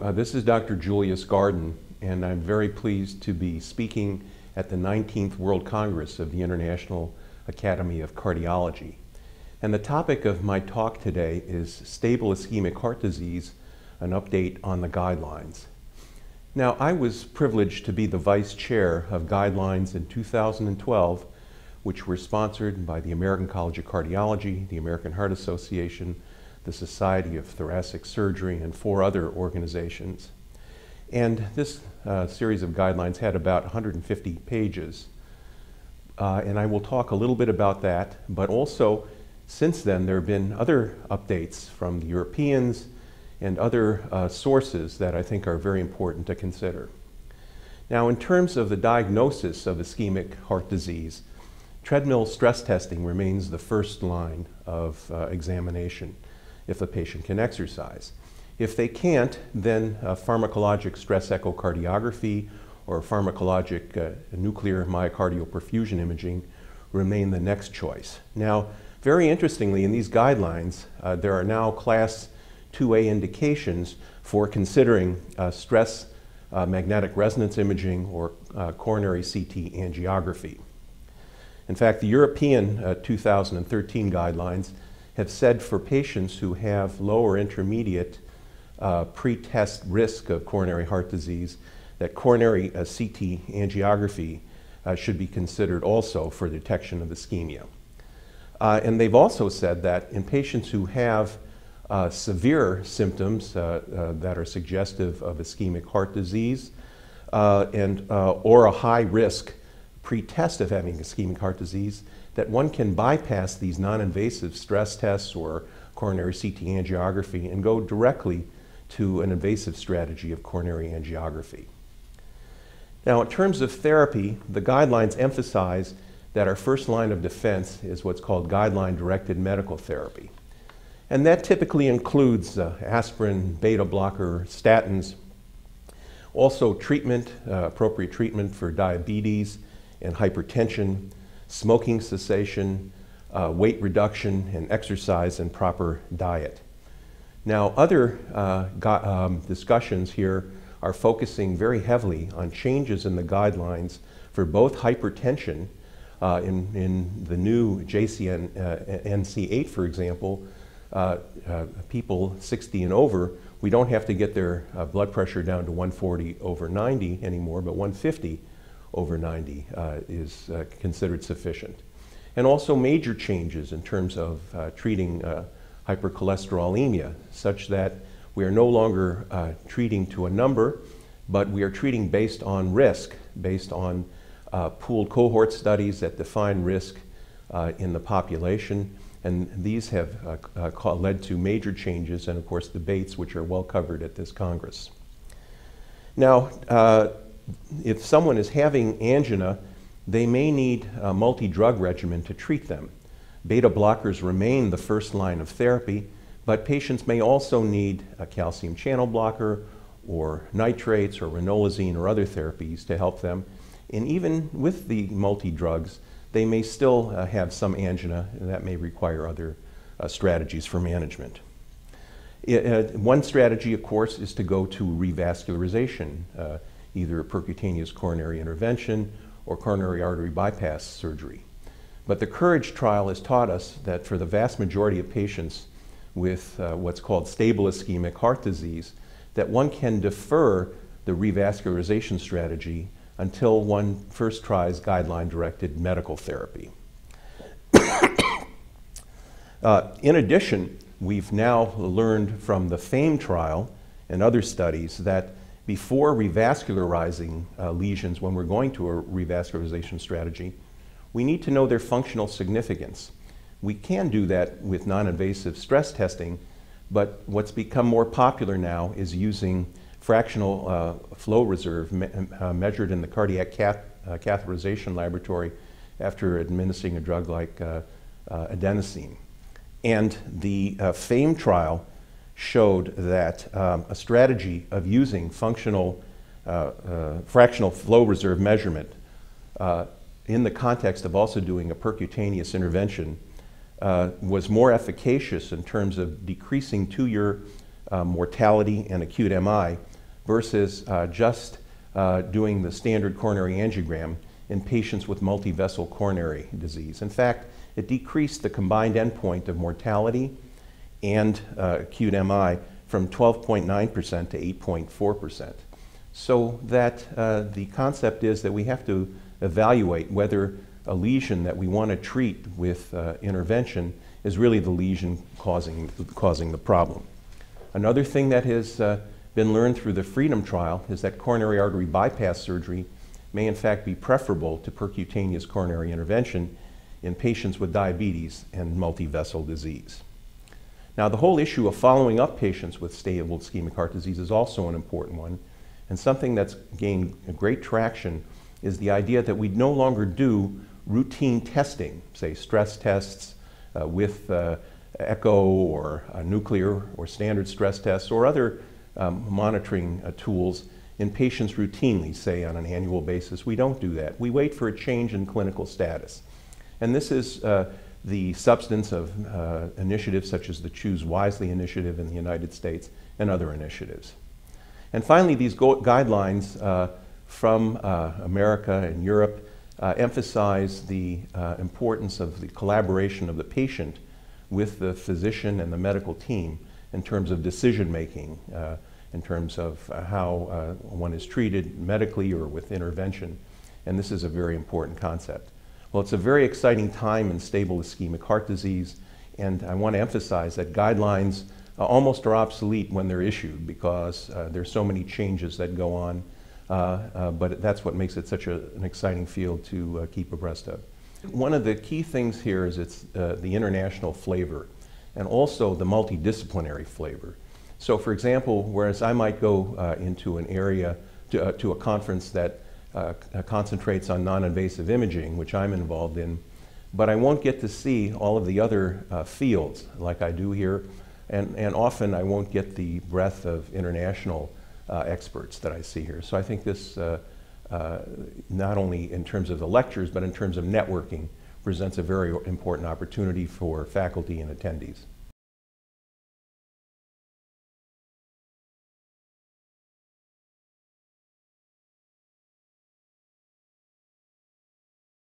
Uh, this is Dr. Julius Gardin, and I'm very pleased to be speaking at the 19th World Congress of the International Academy of Cardiology. And the topic of my talk today is stable ischemic heart disease, an update on the guidelines. Now, I was privileged to be the vice chair of guidelines in 2012, which were sponsored by the American College of Cardiology, the American Heart Association, the Society of Thoracic Surgery, and four other organizations. And this uh, series of guidelines had about 150 pages. Uh, and I will talk a little bit about that, but also since then there have been other updates from the Europeans and other uh, sources that I think are very important to consider. Now, in terms of the diagnosis of ischemic heart disease, treadmill stress testing remains the first line of uh, examination if the patient can exercise. If they can't, then pharmacologic stress echocardiography or pharmacologic uh, nuclear myocardial perfusion imaging remain the next choice. Now, very interestingly, in these guidelines, uh, there are now class 2A indications for considering uh, stress uh, magnetic resonance imaging or uh, coronary CT angiography. In fact, the European uh, 2013 guidelines have said for patients who have low or intermediate uh, pre-test risk of coronary heart disease that coronary uh, CT angiography uh, should be considered also for detection of ischemia. Uh, and they've also said that in patients who have uh, severe symptoms uh, that are suggestive of ischemic heart disease and, or a high risk pre-test of having ischemic heart disease, that one can bypass these non-invasive stress tests or coronary CT angiography and go directly to an invasive strategy of coronary angiography. Now, in terms of therapy, the guidelines emphasize that our first line of defense is what's called guideline-directed medical therapy. And that typically includes uh, aspirin, beta blocker, statins, also treatment, uh, appropriate treatment for diabetes and hypertension, smoking cessation, uh, weight reduction, and exercise and proper diet. Now, other uh, um, discussions here are focusing very heavily on changes in the guidelines for both hypertension. Uh, in, in the new JCN uh, NC8, for example, uh, uh, people 60 and over, we don't have to get their blood pressure down to 140 over 90 anymore, but 150 over 90 uh, is uh, considered sufficient. And also major changes in terms of uh, treating hypercholesterolemia, such that we are no longer uh, treating to a number, but we are treating based on risk, based on uh, pooled cohort studies that define risk uh, in the population. And these have led to major changes and, of course, debates which are well covered at this Congress. Now, if someone is having angina, they may need a multi-drug regimen to treat them. Beta blockers remain the first line of therapy, but patients may also need a calcium channel blocker or nitrates or ranolazine or other therapies to help them. And even with the multi-drugs, they may still uh, have some angina, and that may require other uh, strategies for management. It, uh, one strategy, of course, is to go to revascularization. Either percutaneous coronary intervention or coronary artery bypass surgery. But the COURAGE trial has taught us that for the vast majority of patients with uh, what's called stable ischemic heart disease, that one can defer the revascularization strategy until one first tries guideline-directed medical therapy. uh, in addition, we've now learned from the FAME trial and other studies that before revascularizing uh, lesions when we're going to a revascularization strategy, we need to know their functional significance. We can do that with non-invasive stress testing, but what's become more popular now is using fractional uh, flow reserve me uh, measured in the cardiac cath uh, catheterization laboratory after administering a drug like uh, uh, adenosine. And the FAME trial showed that um, a strategy of using functional uh, uh, fractional flow reserve measurement uh, in the context of also doing a percutaneous intervention uh, was more efficacious in terms of decreasing two-year uh, mortality and acute MI versus uh, just doing the standard coronary angiogram in patients with multivessel coronary disease. In fact, it decreased the combined endpoint of mortality and uh, acute MI from 12.9% to 8.4%. So that uh, the concept is that we have to evaluate whether a lesion that we want to treat with uh, intervention is really the lesion causing, causing the problem. Another thing that has uh, been learned through the FREEDOM trial is that coronary artery bypass surgery may in fact be preferable to percutaneous coronary intervention in patients with diabetes and multivessel disease. Now, the whole issue of following up patients with stable ischemic heart disease is also an important one, and something that's gained great traction is the idea that we no longer do routine testing, say stress tests uh, with uh, echo or nuclear or standard stress tests or other um, monitoring uh, tools in patients routinely, say on an annual basis. We don't do that. We wait for a change in clinical status. And this is uh, the substance of uh, initiatives such as the Choose Wisely initiative in the United States and other initiatives. And finally, these guidelines uh, from uh, America and Europe uh, emphasize the uh, importance of the collaboration of the patient with the physician and the medical team in terms of decision making, uh, in terms of how one is treated medically or with intervention. And this is a very important concept. Well, it's a very exciting time in stable ischemic heart disease, and I want to emphasize that guidelines uh, almost are obsolete when they're issued because uh, there's so many changes that go on. Uh, uh but that's what makes it such a, an exciting field to uh, keep abreast of. One of the key things here is it's the international flavor and also the multidisciplinary flavor. So, for example, whereas I might go into an area to, to a conference that uh, concentrates on non-invasive imaging, which I'm involved in, but I won't get to see all of the other uh, fields like I do here, and, and often I won't get the breadth of international uh, experts that I see here. So I think this, uh, uh, not only in terms of the lectures, but in terms of networking, presents a very important opportunity for faculty and attendees.